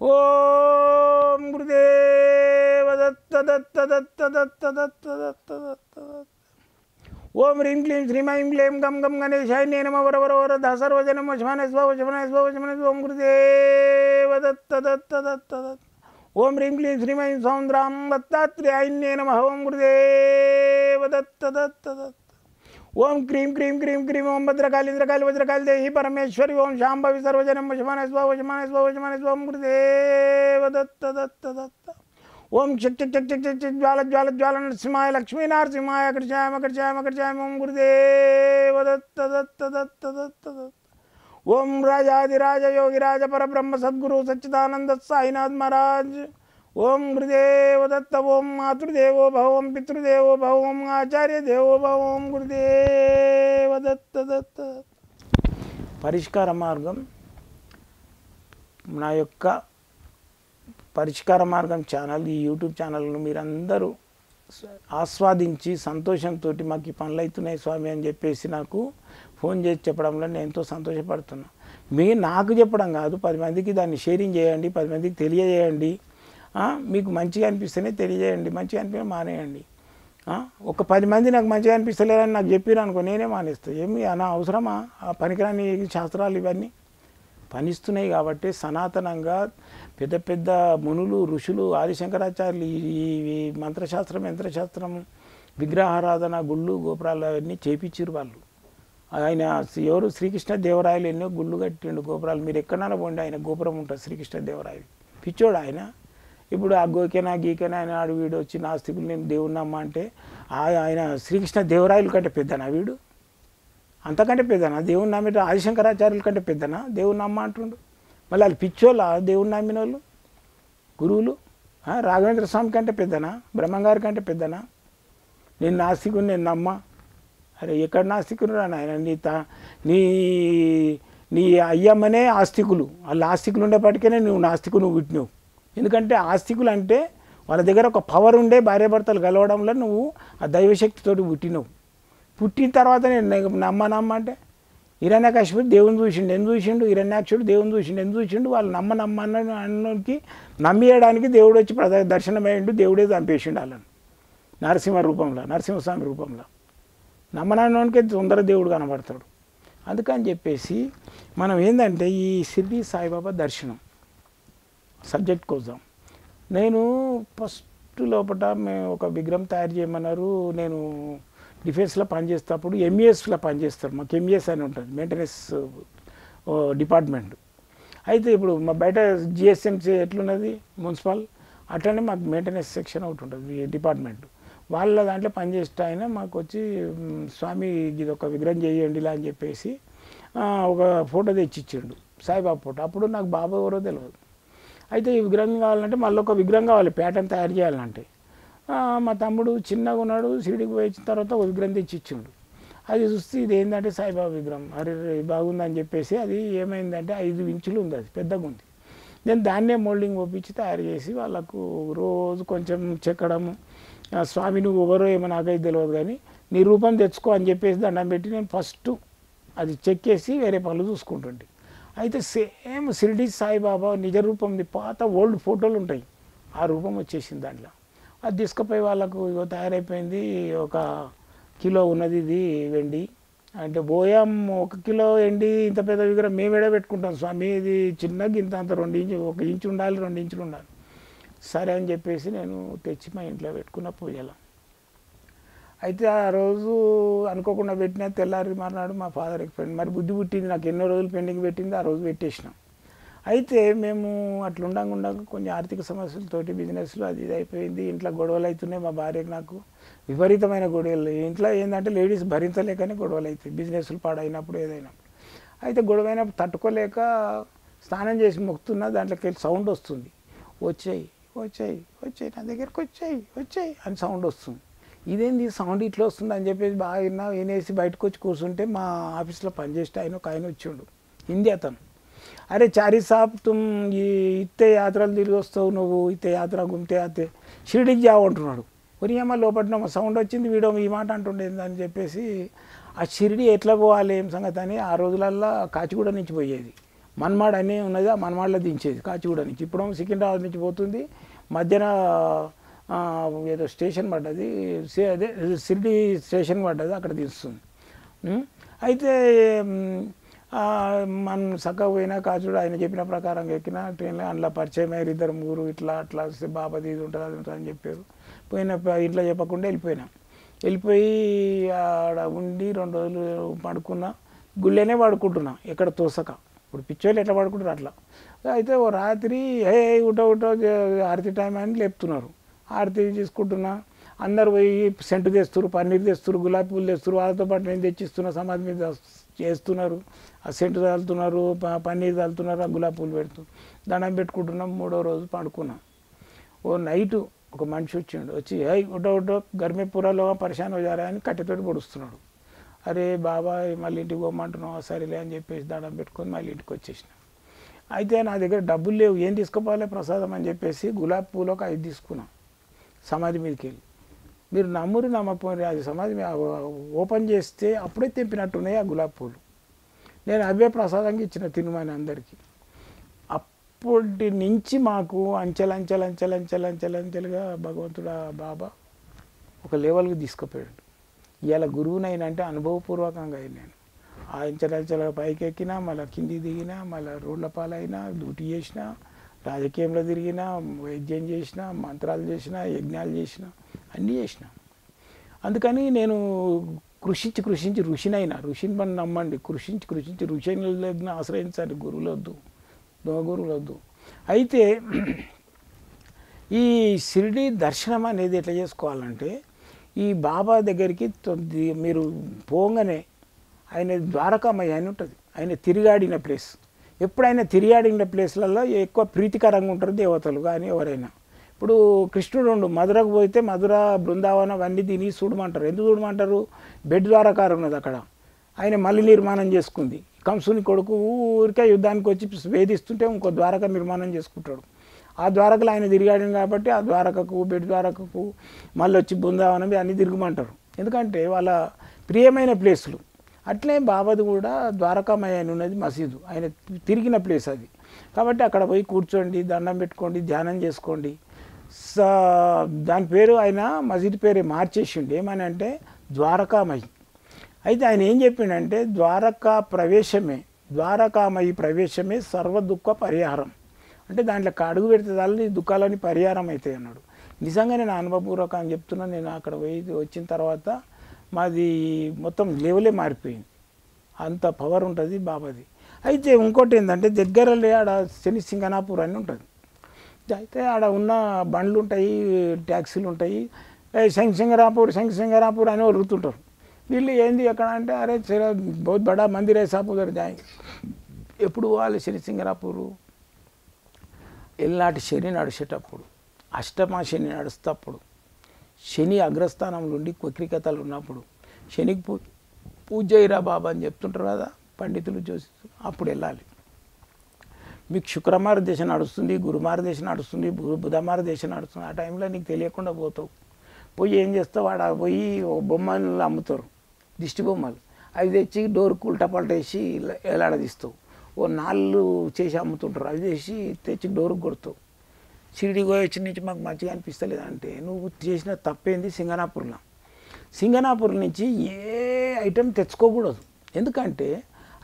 ఓం గురుదేవ దత్త దత్త దత్త దత్త దత్త దత్త దత్త దత్త ఓం హ్రీం క్లీం శ్రీం ఐం క్లీం గం గం గణేశాయ నే నమ వర వర వర ద సర్వజనం వశమాన స్వ వశమాన స్వ వశమాన స్వ ఓం గురుదేవ దత్త దత్త దత్త దత్త ఓం హ్రీం క్లీం శ్రీం ఐం సౌంద్రాం దత్తాత్రేయాయ నే నమ ఓం గురుదేవ దత్త ओम क्रीम क्रीम क्रीम क्रीम, ओम भद्रकाल इंद्रकाल वज्रकाल दे परमेश्वरी, ओम शाम भवि सर्वजन वजमान स्व वजमान स्व वजमान स्व, ओम गुरुदेव दत्त दत्त दत्त। ओम चक चक चक चक चक चक ज्वाल ज्वाल ज्वाल, नरसिंहाय लक्ष्मी नरसिंहाय अगर जय मगर जय मगर जय ओम गुरुदेव दत्त दत्त दत्त दत्त दत्त। ओम राजाधिराज, योगिराज पर ब्रह्म सद्गुरु, सच्चिदानंद, साईनाथ महाराज। ఓం గురుదేవ దత్త ఓం మాతృదేవో భవం పితృదేవో భవం ఆచార్య దేవో భవం గురుదేవ దత్త దత్త. పరిష్కార మార్గం నా యొక్క పరిష్కార మార్గం ఛానల్ ఈ యూట్యూబ్ ఛానల్ను మీరందరూ ఆస్వాదించి సంతోషంతో మాకు ఈ పనులు అవుతున్నాయి స్వామి అని చెప్పేసి నాకు ఫోన్ చేసి చెప్పడంలో నేను ఎంతో సంతోషపడుతున్నా. మీ నాకు చెప్పడం కాదు పది మందికి దాన్ని షేరింగ్ చేయండి పది మందికి తెలియజేయండి. మీకు మంచిగా అనిపిస్తేనే తెలియజేయండి మంచిగా అనిపిస్తే మానేయండి. ఒక పది మంది నాకు మంచిగా అనిపిస్తలేదని నాకు చెప్పారు అనుకో నేనే మానేస్తాను ఏమి నా అవసరమా? ఆ పనికిరాని శాస్త్రాలు ఇవన్నీ? పనిస్తున్నాయి కాబట్టి సనాతనంగా పెద్ద పెద్ద మునులు ఋషులు ఆదిశంకరాచార్యులు ఈ- మంత్రశాస్త్రం యంత్రశాస్త్రం విగ్రహారాధన గుళ్ళు గోపురాలు అవన్నీ చేపించారు వాళ్ళు. ఆయన ఎవరు? శ్రీకృష్ణ దేవరాయలు ఎన్నో గుళ్ళు కట్టిండు గోపురాలు. మీరు ఎక్కడన్నా పోండి ఆయన గోపురం ఉంటుంది శ్రీకృష్ణ దేవరాయలు. పిచ్చోడు ఆయన. ఇప్పుడు ఆ గోకెనా గీకెన ఆయన ఆడు వీడు వచ్చి నాస్తికులు నేను దేవుడు అమ్మ అంటే ఆయన శ్రీకృష్ణ దేవరాయలు కంటే పెద్దనా వీడు? అంతకంటే పెద్దనా? దేవుని నమ్మిన ఆదిశంకరాచార్యుల కంటే పెద్దనా? దేవుని నమ్మ అంటుండు. మళ్ళీ వాళ్ళు పిచ్చోళ్ళ? దేవుని నమ్మిన వాళ్ళు గురువులు రాఘవేంద్ర స్వామి కంటే పెద్దనా? బ్రహ్మంగారి కంటే పెద్దనా? నేను నాస్తికుని నేను నమ్మ. అరే ఎక్కడ నాస్తికుడు రా నాయన? నీ తా నీ నీ అయ్యమ్మనే ఆస్తికులు. వాళ్ళు ఆస్తికులు ఉండేప్పటికనే నువ్వు నాస్తికు నువ్వు పుట్టినావు ఎందుకంటే ఆస్తికులు అంటే వాళ్ళ దగ్గర ఒక పవర్ ఉండే భార్యాభర్తలు కలవడంలో నువ్వు ఆ దైవశక్తితోటి పుట్టినవు. పుట్టిన తర్వాత నేను నమ్మ నమ్మ అంటే హిరణ్యకశిపుడు దేవుని చూసిండు ఎందుకు చూసిండు? హిరణ్యాక్షుడు దేవుని చూసిండు ఎందుకు చూసిండు? వాళ్ళు నమ్మ నమ్మ అన్న అన్నకి నమ్మేయడానికి దేవుడు వచ్చి ప్రద దర్శనమయ్యిండు దేవుడే చంపేసిండు వాళ్ళని. నరసింహ రూపంలో నరసింహస్వామి రూపంలో. నమ్మనానికి తొందర దేవుడు కనబడతాడు. అందుకని చెప్పేసి మనం ఏంటంటే ఈ షిర్డీ సాయిబాబా దర్శనం. సబ్జెక్ట్ కోసం నేను ఫస్ట్ లోపల మేము ఒక విగ్రహం తయారు చేయమన్నారు. నేను డిఫెన్స్లో పనిచేసేటప్పుడు ఎంఈఎస్లో పనిచేస్తారు. మాకు ఎంఈఎస్ అని ఉంటుంది మెయింటెనెన్స్ డిపార్ట్మెంట్. అయితే ఇప్పుడు మా బయట జిఎస్ఎంసీ ఎట్లున్నది మున్సిపల్? అట్లనే మాకు మెయింటెనెన్స్ సెక్షన్ ఒకటి ఉంటుంది డిపార్ట్మెంట్. వాళ్ళ దాంట్లో పనిచేస్తే ఆయన మాకు వచ్చి స్వామి ఇది ఒక విగ్రహం చేయండి ఇలా అని చెప్పేసి ఒక ఫోటో తెచ్చిచ్చిండు సాయిబాబా ఫోటో. అప్పుడు నాకు బాబా ఎవరో తెలియదు అయితే ఈ విగ్రహం కావాలంటే మళ్ళీ ఒక విగ్రహం కావాలి ప్యాటర్న్ తయారు చేయాలంటే. మా తమ్ముడు చిన్నగా ఉన్నాడు సిడికి పోయి తర్వాత ఒక విగ్రహం తెచ్చి ఇచ్చిండు. అది చూస్తే ఇది ఏంటంటే సాయిబాబా విగ్రహం. అరే బాగుందని చెప్పేసి అది ఏమైందంటే ఐదు ఇంచులు ఉంది అది పెద్దగా ఉంది. నేను దాన్నే మోల్డింగ్ ఒప్పించి తయారు చేసి వాళ్ళకు రోజు కొంచెం చెక్కడము స్వామిని స్వామి నువ్వు ఎవరో ఏమో నాకైతే తెలియదు కానీ నీ రూపం తెచ్చుకో అని చెప్పేసి దండం పెట్టి నేను ఫస్ట్ అది చెక్కేసి వేరే పనులు చూసుకుంటుండే. అయితే సేమ్ షిరిడి సాయిబాబా నిజ రూపంది పాత ఓల్డ్ ఫోటోలు ఉంటాయి. ఆ రూపం వచ్చేసింది దాంట్లో. అది తీసుకుపోయి వాళ్ళకు ఇగో తయారైపోయింది ఒక కిలో ఉన్నది ఇది వెండి. అంటే బోయాం ఒక కిలో ఎండి ఇంత పెద్ద విగ్రహం మేము ఎడ పెట్టుకుంటాం స్వామి? ఇది చిన్నగా ఇంత అంత రెండు ఇంచు ఒక ఇంచు ఉండాలి రెండు ఇంచులు ఉండాలి. సరే అని చెప్పేసి నేను తెచ్చి మా ఇంట్లో పెట్టుకున్న పూజలో. అయితే ఆ రోజు అనుకోకుండా పెట్టిన తెల్లారి మర్నాడు మా ఫాదర్ ఎక్స్పెండ్ మరి బుద్ధి పుట్టింది నాకు ఎన్నో రోజులు పెండింగ్ పెట్టింది ఆ రోజు పెట్టేసినాం. అయితే మేము అట్లా ఉండగా కొంచెం ఆర్థిక సమస్యలతోటి బిజినెస్లో అది ఇది అయిపోయింది ఇంట్లో గొడవలు అవుతున్నాయి మా భార్యకు నాకు. విపరీతమైన గొడవలు ఇంట్లో ఏంటంటే లేడీస్ భరించలేకనే గొడవలు అవుతాయి బిజినెస్లు పాడైనప్పుడు ఏదైనా. అయితే గొడవైన తట్టుకోలేక స్నానం చేసి మొక్కుతున్నా దాంట్లోకి వెళ్ళి సౌండ్ వస్తుంది. వచ్చాయి వచ్చాయి వచ్చాయి నా దగ్గరికి వచ్చాయి వచ్చాయి అని సౌండ్ వస్తుంది. ఇదేంది సౌండ్ ఇట్లా వస్తుంది అని చెప్పేసి బాగా విన్నా వినేసి బయటకు వచ్చి కూర్చుంటే మా ఆఫీస్లో పనిచేస్తే ఆయన ఒక ఆయన వచ్చిండు హిందీ అతను. అరే చారీ సాబ్ తుమ్ ఈ ఇత్తే యాత్రలు తిరిగి వస్తావు నువ్వు ఇత్తే యాత్ర గుమ్తే అతే షిరిడికి జావు అంటున్నాడు. ఒరియమ్మ లోపల సౌండ్ వచ్చింది వీడో ఈ మాట అంటుండేది అని చెప్పేసి ఆ షిరిడి ఎట్లా పోవాలి ఏం సంగతి అని ఆ రోజులల్లో కాచిగూడ నుంచి పోయేది. మన్మాడ్ అనే ఉన్నది ఆ మన్మాడ్లో దించేది కాచిగూడ నుంచి. ఇప్పుడు సికింద్రాబాద్ నుంచి పోతుంది. మధ్యన ఏదో స్టేషన్ పడ్డది అదే సిరిడి స్టేషన్ పడ్డది అక్కడ తీస్తుంది. అయితే మనం చక్కగా పోయినా కాచుడు ఆయన చెప్పిన ప్రకారం ఎక్కిన ట్రైన్లో అందులో పరిచయం అయ్యారు ఇద్దరు ముగ్గురు ఇట్లా అట్లా బాబాది ఇది ఉంటుంది అది ఉంటుంది అని చెప్పారు. పోయిన ప- ఇంట్లో చెప్పకుండా వెళ్ళిపోయినా. వెళ్ళిపోయి ఆడ ఉండి రెండు రోజులు పడుకున్నా గుళ్ళేనే పడుకుంటున్నా ఎక్కడ తోసక. ఇప్పుడు పిచ్చోళ్ళు ఎట్లా పడుకుంటారు అట్లా. అయితే ఓ రాత్రి హే ఉట ఉట ఆరతి టైం అని లేపుతున్నారు. ఆరతి తీసుకుంటున్నా అందరు పోయి సెంటు తెస్తున్నారు పన్నీర్ తెస్తున్నారు గులాబీ పూలు తెస్తున్నారు వాళ్ళతో పాటు నేను తెచ్చిస్తున్నా సమాధి మీద చేస్తున్నారు. ఆ సెంటు తలుతున్నారు పన్నీరు పన్నీర్ తలుతున్నారు ఆ గులాబీ పూలు పెడుతున్నారు దండం పెట్టుకుంటున్నాం మూడో రోజు పండుకున్నాం. ఓ నైట్ ఒక మనిషి వచ్చిండు. వచ్చి అయ్యి ఉటో ఉటో గర్మేపురాలో పరిశాన్ వజారా అని కట్టెతోటి పొడుస్తున్నాడు. అరే బాబాయ్ మళ్ళీ ఇంటికి పోమంటున్నావు సరేలే అని చెప్పేసి దండం పెట్టుకొని మళ్ళీ ఇంటికి వచ్చేసిన. అయితే నా దగ్గర డబ్బులు లేవు ఏం తీసుకోపోవాలి ప్రసాదం అని చెప్పేసి గులాబీ పూలు ఒక ఐదు తీసుకున్నా. సమాధి మీదకి వెళ్ళి. మీరు నమ్మురు నమ్మపోయి అది సమాధి ఓపెన్ చేస్తే అప్పుడే తెంపినట్టున్నాయి ఆ గులాబీ పూలు. నేను అవే ప్రసాదంగా ఇచ్చిన తినుమని అందరికీ. అప్పటి నుంచి మాకు అంచెలంచెలు అంచెలంచెలు అంచెలంచెలుగా భగవంతుడు బాబా ఒక లెవెల్కి తీసుకుపోయాడు. ఇవాళ గురువునైనంటే అనుభవపూర్వకంగా అయినాను నేను. ఆ అంచెలంచెల పైకి ఎక్కినా మళ్ళీ కింది దిగినా మళ్ళీ రోడ్ల పాలైనా డ్యూటీ చేసినా రాజకీయంలో తిరిగినా వైద్యం చేసిన మంత్రాలు చేసిన యజ్ఞాలు చేసిన అన్నీ చేసిన. అందుకని నేను కృషించి కృషించి ఋషినైనా. ఋషిని మనం నమ్మండి. కృషించి కృషించి ఋషిని ఆశ్రయించాలి. గురువులు వద్దు గురువులు వద్దు అయితే ఈ షిరిడి దర్శనం అనేది ఎట్లా చేసుకోవాలంటే ఈ బాబా దగ్గరికి మీరు పోగానే ఆయన ద్వారకామయ్య అని ఉంటుంది. ఆయన తిరిగాడిన ప్లేస్. ఎప్పుడైనా తిరియాడిన ప్లేస్లలో ఎక్కువ ప్రీతికరంగా ఉంటారు దేవతలు కానీ ఎవరైనా. ఇప్పుడు కృష్ణుడు ఉండు మధురకు పోతే మధుర బృందావనం అవన్నీ తిని చూడమంటారు. ఎందుకు చూడమంటారు? బెడ్ ద్వారకారు ఉన్నది అక్కడ. ఆయన మళ్ళీ నిర్మాణం చేసుకుంది. కంసుని కొడుకు ఊరికే యుద్ధానికి వచ్చి వేధిస్తుంటే ఇంకో ద్వారక నిర్మాణం చేసుకుంటాడు. ఆ ద్వారకలు ఆయన తిరిగాడు కాబట్టి ఆ ద్వారకకు బెడ్ ద్వారకకు మళ్ళీ వచ్చి బృందావనం అన్నీ తిరగమంటారు. ఎందుకంటే వాళ్ళ ప్రియమైన ప్లేసులు. అట్లే బాబాది కూడా ద్వారకామయ్య అని ఉన్నది మసీదు. ఆయన తిరిగిన ప్లేస్ అది. కాబట్టి అక్కడ పోయి కూర్చోండి దండం పెట్టుకోండి ధ్యానం చేసుకోండి. స దాని పేరు ఆయన మసీద్ పేరు మార్చేసిండు. ఏమని అంటే ద్వారకామయ్య అయితే ఆయన ఏం చెప్పిండంటే ద్వారకా ప్రవేశమే ద్వారకామయి ప్రవేశమే సర్వ దుఃఖ పరిహారం. అంటే దాంట్లో అడుగు పెడితే చాలు దుఃఖాలని పరిహారం అవుతాయి అన్నాడు. నిజంగా నేను అనుభవపూర్వకం అని చెప్తున్నా నేను అక్కడ పోయి వచ్చిన తర్వాత మాది మొత్తం లెవెలే మారిపోయింది. అంత పవర్ ఉంటుంది బాబాది. అయితే ఇంకోటి ఏంటంటే దగ్గరలో ఆడ శని సింగనాపూర్ అని ఉంటుంది. అయితే ఆడ ఉన్న బండ్లు ఉంటాయి ట్యాక్సీలు ఉంటాయి. శంఖ సింగరాపూర్ శంఖ సింగరాపూర్ అని వరుగుతుంటారు వీళ్ళు ఏంది ఎక్కడ అంటే అరే చలో బహుత్ బడా మందిర్ సాపు జాయి. ఎప్పుడు పోవాలి శని సింగరాపూరు ఎల్లాటి శని నడిచేటప్పుడు అష్టమ శని నడుస్తప్పుడు శని అగ్రస్థానంలో ఉండి వక్రికతలు ఉన్నప్పుడు శనికి పూ పూజ చేయరా బాబా అని చెప్తుంటారు కదా పండితులు చూసి అప్పుడు వెళ్ళాలి. మీకు శుక్రమార దేశం నడుస్తుంది గురుమార దేశం నడుస్తుంది బుధమార దేశం నడుస్తుంది ఆ టైంలో నీకు తెలియకుండా పోతావు. పోయి ఏం చేస్తావు? ఆడ పోయి ఓ బొమ్మలు అమ్ముతారు దిష్టి బొమ్మలు. అవి తెచ్చి డోర్ ఉల్టా పల్టా వేసి ఇలా- ఓ నాళ్ళు చేసి అమ్ముతుంటారు అవి చేసి తెచ్చి డోరుకు కొడతావు. షిరిడి పోయొచ్చి నుంచి మాకు మంచిగా అనిపిస్తలేదు అంటే నువ్వు చేసిన తప్పేంది సింగనాపూర్లో. సింగనాపూర్ నుంచి ఏ ఐటెం తెచ్చుకోకూడదు. ఎందుకంటే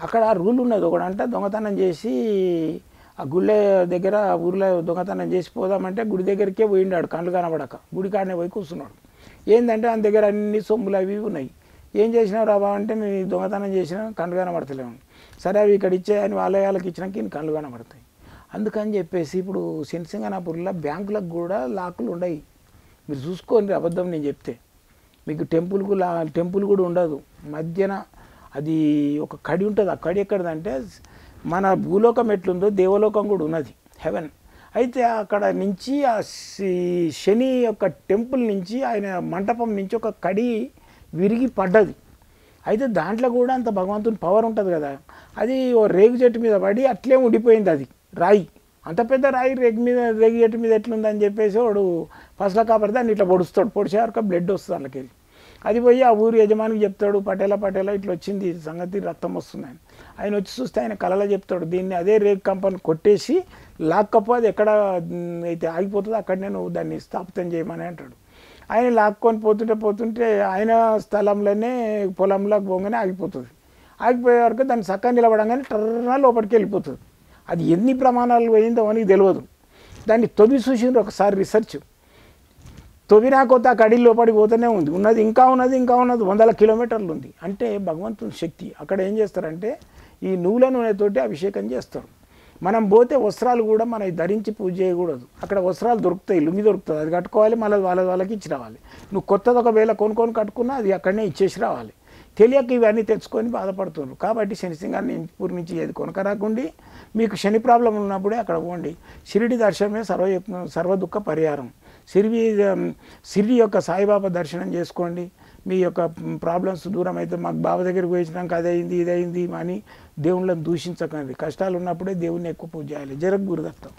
అక్కడ రూల్ ఉన్నది ఒకడంట దొంగతనం చేసి ఆ గుళ్ళె దగ్గర ఊర్లో దొంగతనం చేసి పోదామంటే గుడి దగ్గరికే పోయిండాడు కళ్ళు కనబడక. గుడి కాడనే పోయి కూర్చున్నాడు. ఏంటంటే ఆయన దగ్గర అన్ని సొమ్ములు అవి ఉన్నాయి. ఏం చేసినావు రాబా అంటే నేను దొంగతనం చేసినా కళ్ళు కనబడతలేము సరే అవి ఇక్కడ ఇచ్చేయని వాళ్ళ వాళ్ళకి ఇచ్చినాక ఈయన కళ్ళు కనబడతాయి. అందుకని చెప్పేసి ఇప్పుడు శనిసింగనాపూర్లో బ్యాంకులకు కూడా లాకులు ఉండవు మీరు చూసుకోండి అబద్ధం నేను చెప్తే. మీకు టెంపుల్కు లా టెంపుల్ కూడా ఉండదు. మధ్యన అది ఒక కడి ఉంటుంది. ఆ కడి ఎక్కడదంటే మన భూలోకం ఎట్లుందో దేవలోకం కూడా ఉన్నది. హెవెన్. అయితే అక్కడ నుంచి ఆ శని యొక్క టెంపుల్ నుంచి ఆయన మంటపం నుంచి ఒక కడి విరిగి పడ్డది. అయితే దాంట్లో కూడా అంత భగవంతుని పవర్ ఉంటుంది కదా. అది ఓ రేగు చెట్టు మీద పడి అట్లే ఉండిపోయింది అది. రాయి. అంత పెద్ద రాయి రేగు మీద రేగు మీద ఎట్లుందని చెప్పేసి వాడు ఫస్ట్లో కాబట్టి దాన్ని ఇట్లా పొడుస్తాడు. పొడిచే వరకు బ్లడ్ వస్తుంది అందులోకి అది పోయి ఆ ఊరు యజమానికి చెప్తాడు పటేలా పటేలా ఇట్లా వచ్చింది సంగతి రక్తం వస్తుంది ఆయన వచ్చి చూస్తే ఆయన కళలో చెప్తాడు. దీన్ని అదే రేక్ కంపెనీ కొట్టేసి లాక్కపో అది ఎక్కడ అయితే ఆగిపోతుందో అక్కడ నేను దాన్ని స్థాపితం చేయమని అంటాడు. ఆయన లాక్కొని పోతుంటే పోతుంటే ఆయన స్థలంలోనే పొలంలోకి పోగానే ఆగిపోతుంది. ఆగిపోయే వరకు దాన్ని చక్కగా నిలబడంగానే టర్ర లోపలికి వెళ్ళిపోతుంది అది ఎన్ని ప్రమాణాలు పోయిందో మనకి తెలియదు దాన్ని తొవి చూసిండ్రు ఒకసారి రీసెర్చ్ తొవినా కొత్త కడి లోపలికి పోతూనే ఉంది. ఉన్నది ఇంకా ఉన్నది ఇంకా ఉన్నది వందల కిలోమీటర్లు ఉంది. అంటే భగవంతుని శక్తి. అక్కడ ఏం చేస్తారంటే ఈ నువ్వుల నూనెతోటి అభిషేకం చేస్తారు. మనం పోతే వస్త్రాలు కూడా మనం ధరించి పూజ చేయకూడదు. అక్కడ వస్త్రాలు దొరుకుతాయి లుంగి దొరుకుతుంది అది కట్టుకోవాలి మళ్ళీ వాళ్ళ వాళ్ళకి ఇచ్చి రావాలి. నువ్వు కొత్తది ఒకవేళ కొనుక్కొని కట్టుకున్నా అది అక్కడనే ఇచ్చేసి రావాలి. తెలియక ఇవన్నీ తెచ్చుకొని బాధపడుతున్నారు. కాబట్టి శని సింగాన్ని ఇంటిపూర్ నుంచి ఏది కొనకరాకుండి మీకు శని ప్రాబ్లం ఉన్నప్పుడే అక్కడ పోండి. షిరిడి దర్శనమే సర్వ సర్వ దుఃఖ పరిహారం. సిరివి సిరి యొక్క సాయిబాబా దర్శనం చేసుకోండి. మీ యొక్క ప్రాబ్లమ్స్ దూరం అయితే మాకు బాబా దగ్గరికి పోయించినాక అదైంది ఇదైంది అని దేవుళ్ళని దూషించకండి. కష్టాలు ఉన్నప్పుడే దేవుణ్ణి ఎక్కువ పూజ చేయాలి. జరగ గురుదత్తం.